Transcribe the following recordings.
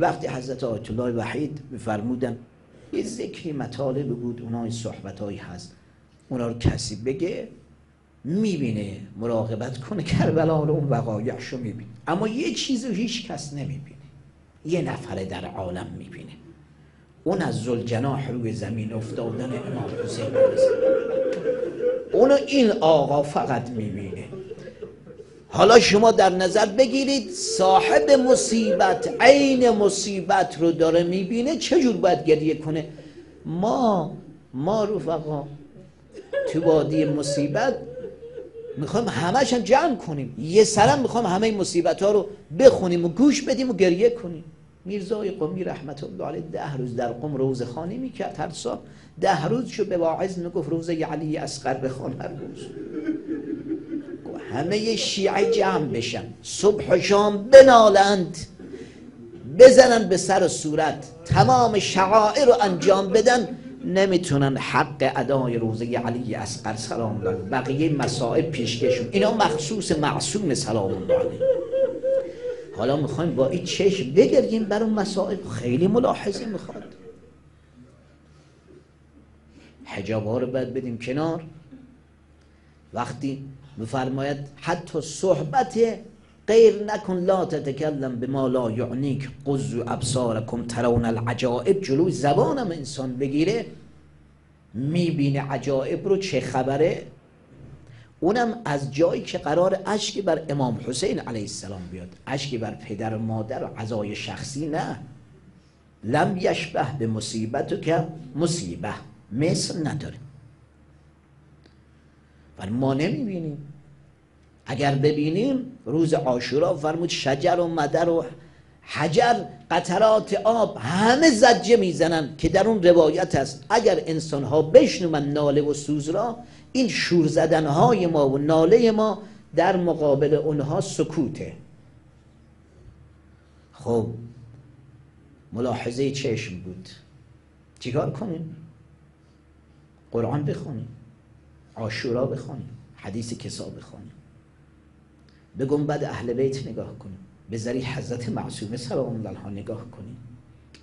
وقتی حضرت آیت الله وحید میفرمودن یه ذکری مطالب بود اونای صحبت هست. اونا رو کسی بگه می‌بینه مراقبت کنه کربلا رو اون وقایعش رو می‌بینه. اما یه چیز رو هیچ کس نمی‌بینه. یه نفره در عالم می‌بینه. اون از زلجناح روی زمین افتادن امام حسین اونو این آقا فقط می‌بینه. حالا شما در نظر بگیرید صاحب مصیبت عین مصیبت رو داره می‌بینه چجور باید گریه کنه؟ ما ما رفقا تو وادی مصیبت می‌خوایم همش هم جمع کنیم. یه سرم می‌خوایم همه مصیبت ها رو بخونیم و گوش بدیم و گریه کنیم. میرزای قومی رحمت الله علیه ده روز در قم روز خانی می‌کرد. هر سال ده روز شو به واعظ می‌گفت روز علی اصغر بخوان هر روز. همه شیعه جمع بشن. صبح و شام بنالند بزنن به سر و صورت. تمام شعائر رو انجام بدن. نمی‌تونن حق ادای روزه علی اصغر سلام الله بقیه مسائل پیشکشون. اینا مخصوص معصوم سلام الله علیه. حالا می‌خوایم با این چشم بگرگیم بر اون مسائل. خیلی ملاحظه می‌خواد. حجاب ها رو باید بدیم کنار. وقتی میفرماید حتی صحبت غیر نکن لا تتکلم به ما لا یعنیک قضو ابصارکم ترون العجائب. جلوی زبانم انسان بگیره می‌بینه عجائب رو چه خبره؟ اونم از جایی که قرار اشکی بر امام حسین علیه السلام بیاد. اشکی بر پدر و مادر و عزای شخصی نه. لم یشبه به مصیبت که مصیبه مثل نداره. و ما نمی‌بینیم. اگر ببینیم روز عاشورا فرمود شجر و مدر و حجر قطرات آب همه زجه می‌زنن که در اون روایت است. اگر انسان ها بشنومن ناله و سوز را این شور زدن های ما و ناله ما در مقابل اونها سکوته. خب ملاحظه چشم بود. چیکار کنیم؟ قرآن بخونیم. عاشورا بخونیم حدیث کسا بخونیم به گنبد اهل بیت نگاه کنیم. به ذری حضرت معصومه سلام الله نگاه کنیم.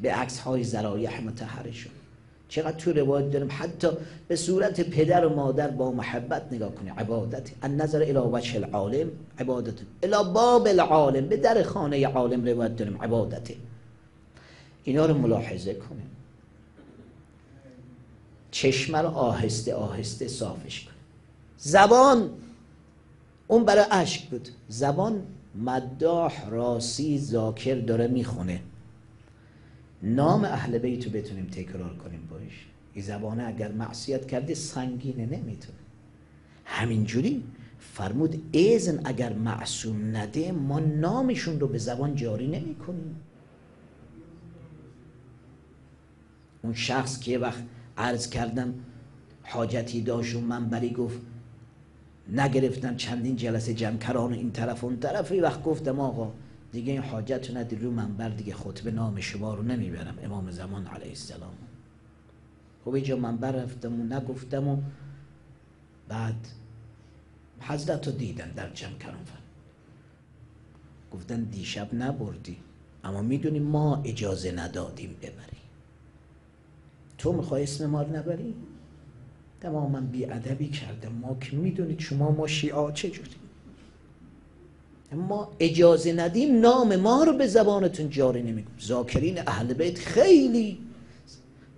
به عکس های ذرایح متحرشون چقدر تو روایت داریم؟ حتی به صورت پدر و مادر با محبت نگاه کنیم. عبادت. ان نظر الى وجه العالم عبادت. الى باب العالم. به در خانه عالم روایت داریم. عبادت. اینا رو ملاحظه کنیم. چشم رو آهسته آهسته صافش کنیم زبان اون برای اشک بود. زبان مداح راسی ذاکر داره می‌خونه. نام اهل بیتو بتونیم تکرار کنیم باش. این زبانه اگر معصیت کرده سنگینه نمی‌تونه. همینجوری فرمود ایزن اگر معصوم نده ما نامشون رو به زبان جاری نمی کنیم اون شخص که وقت عرض کردم حاجتی داشت و منبری گفت نگرفتم چندین جلسه جمکران این طرف اون طرف. وقت گفتم آقا دیگه این حاجت ندی رو منبر دیگه خطبه نام شما رو نمی‌برم. امام زمان علیه السلام. خب اینجا منبر رفتم و نگفتم و بعد حضرت رو دیدن در جمکران. فر گفتن دیشب نبردی اما می‌دونی ما اجازه ندادیم ببری تو می‌خوای اسم ما رو نبری؟ تماما بیادبی کردم. ما که می‌دونید شما ما شیعا چجوری ما اجازه ندیم نام ما رو به زبانتون جاری نمی‌کنیم. ذاکرین اهل بیت خیلی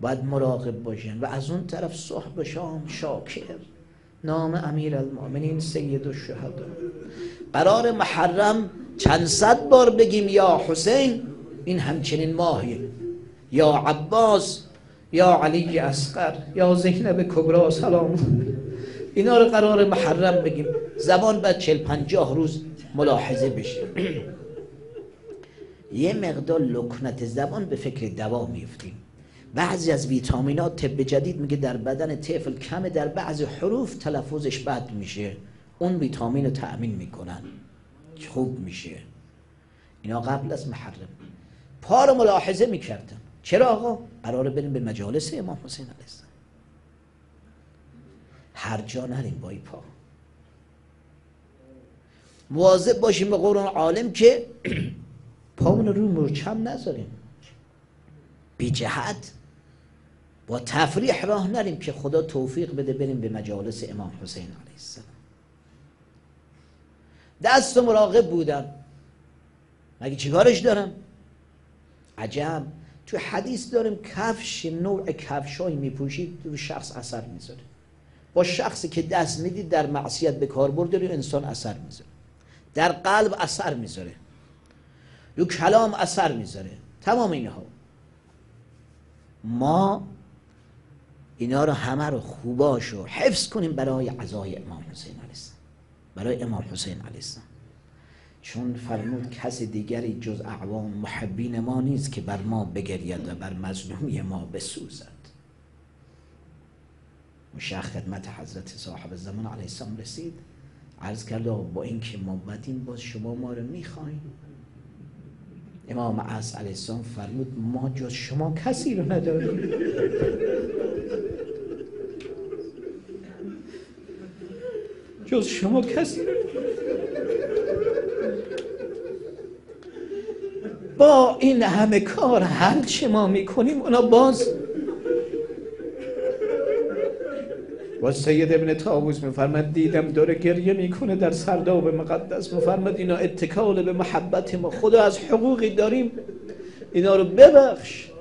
باید مراقب باشن و از اون طرف صحب شام شاکر. نام امیر المؤمنین سید الشهدا قرار محرم چند صد بار بگیم یا حسین این همچنین ماهیه یا عباس یا علی اصغر یا زینب کبرا سلام. اینا رو قرار محرم بگیم. زبان بعد چل پنجاه روز ملاحظه بشه. یه مقدار لکنت زبان به فکر دوا میفتیم بعضی از ویتامینات طب جدید میگه در بدن طفل کمه در بعضی حروف تلفظش بد میشه. اون ویتامین رو تأمین می‌کنن. خوب میشه. اینا قبل از محرم. پا رو ملاحظه می‌کردم. چرا آقا؟ قراره بریم به مجالس امام حسین علیه السلام. هر جا نریم با پا. مواظب باشیم به قرآن عالم که پامون رو مرچم نذاریم. بی جهت با تفریح راه نریم که خدا توفیق بده بریم به مجالس امام حسین علیه السلام. دست مراقب بودن مگه چیکارش دارم؟ عجب. تو حدیث داریم کفش نوع کفشایی میپوشید رو شخص اثر می‌ذاره. با شخصی که دست می‌دید در معصیت به کار برده انسان اثر می‌ذاره. در قلب اثر می‌ذاره. رو کلام اثر می‌ذاره. تمام اینها. ما اینا رو همه رو خوباشو حفظ کنیم برای عزای امام حسین علیه برای امام حسین علیه السلام. چون فرمود کس دیگری جز اعوان محبین ما نیست که بر ما بگرید و بر مظلومی ما بسوزد. مشخ خدمت حضرت صاحب زمان علیه السلام رسید. عرض کرد با اینکه ما بدیم باز شما ما رو می‌خواین. امام عصر علیه السلام فرمود ما جز شما کسی رو نداریم. جز شما کسی رو با این همه کار هر چه ما می‌کنیم اونا باز و سید ابن تاووز میفرمد دیدم داره گریه می‌کنه در سرداب مقدس. میفرمد اینا اتکال به محبت ما خدا از حقوقی داریم. اینا رو ببخش.